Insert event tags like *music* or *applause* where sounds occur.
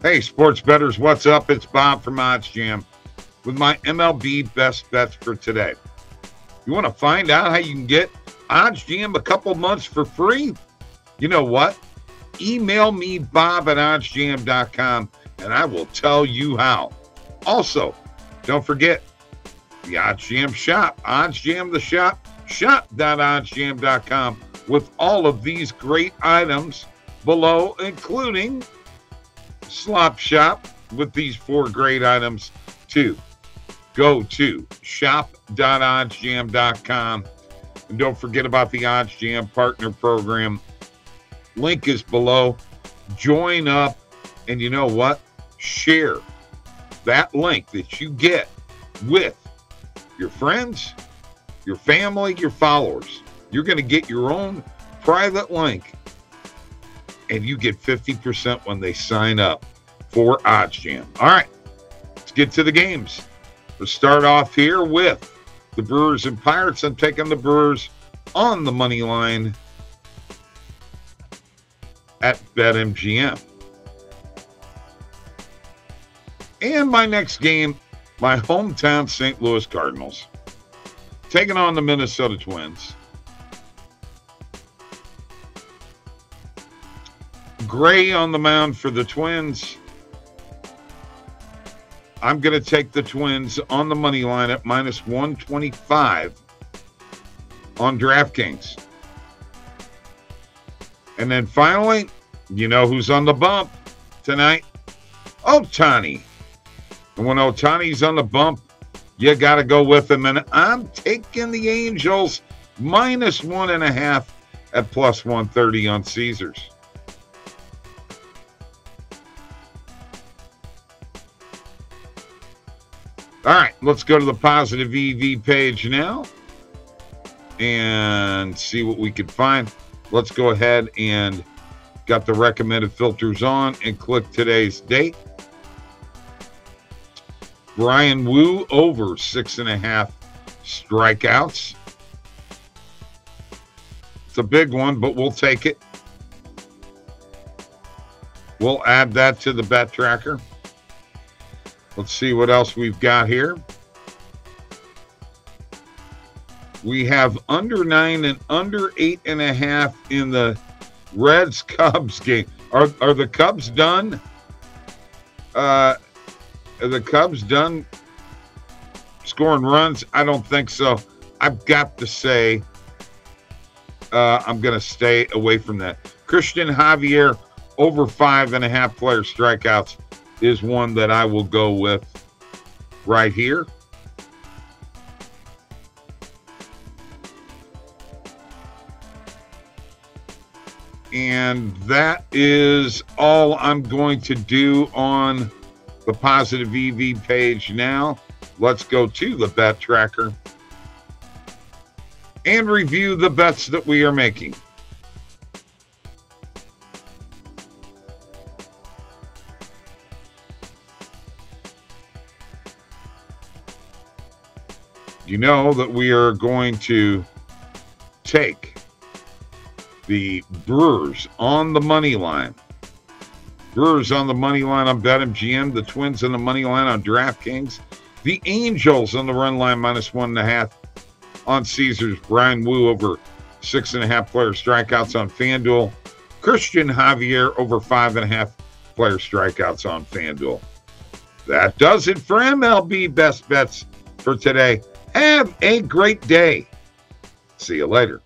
Hey, sports betters, what's up? It's Bob from Odds Jam with my MLB best bets for today. You want to find out how you can get Odds Jam a couple months for free? You know what? Email me, bob at oddsjam.com, and I will tell you how. Also, don't forget the Odds Jam shop, Odds Jam the shop, shop.oddsjam.com with all of these great items below, including Slop Shop with these four great items too. Go to shop.oddsjam.com and don't forget about the Odds Jam Partner Program. Link is below. Join up, and you know what? Share that link that you get with your friends, your family, your followers. You're going to get your own private link, and you get 50% when they sign up for Odds Jam. All right, let's get to the games. Let's start off here with the Brewers and Pirates. I'm taking the Brewers on the money line at BetMGM. And my next game, my hometown St. Louis Cardinals, taking on the Minnesota Twins. Gray on the mound for the Twins. I'm going to take the Twins on the money line at minus 125 on DraftKings. And then finally, you know who's on the bump tonight? Ohtani. And when Ohtani's on the bump, you got to go with him. And I'm taking the Angels minus one and a half at plus 130 on Caesars. All right, let's go to the positive EV page now and see what we can find. Let's go ahead and got the recommended filters on and click today's date. Bryan Woo over six and a half strikeouts. It's a big one, but we'll take it. We'll add that to the bet tracker. Let's see what else we've got here. We have under nine and under eight and a half in the Reds *laughs* Cubs game. Are are the Cubs done? Uh, are the Cubs done scoring runs? I don't think so. I've got to say, uh, I'm going to stay away from that. Christian Javier over five and a half player strikeouts is one that I will go with right here. And that is all I'm going to do on the Positive EV page now. Let's go to the bet tracker and review the bets that we are making. You know that we are going to take the Brewers on the money line. Brewers on the money line on BetMGM. The Twins on the money line on DraftKings. The Angels on the run line minus one and a half on Caesars. Bryan Woo over six and a half player strikeouts on FanDuel. Christian Javier over five and a half player strikeouts on FanDuel. That does it for MLB best bets for today. Have a great day. See you later.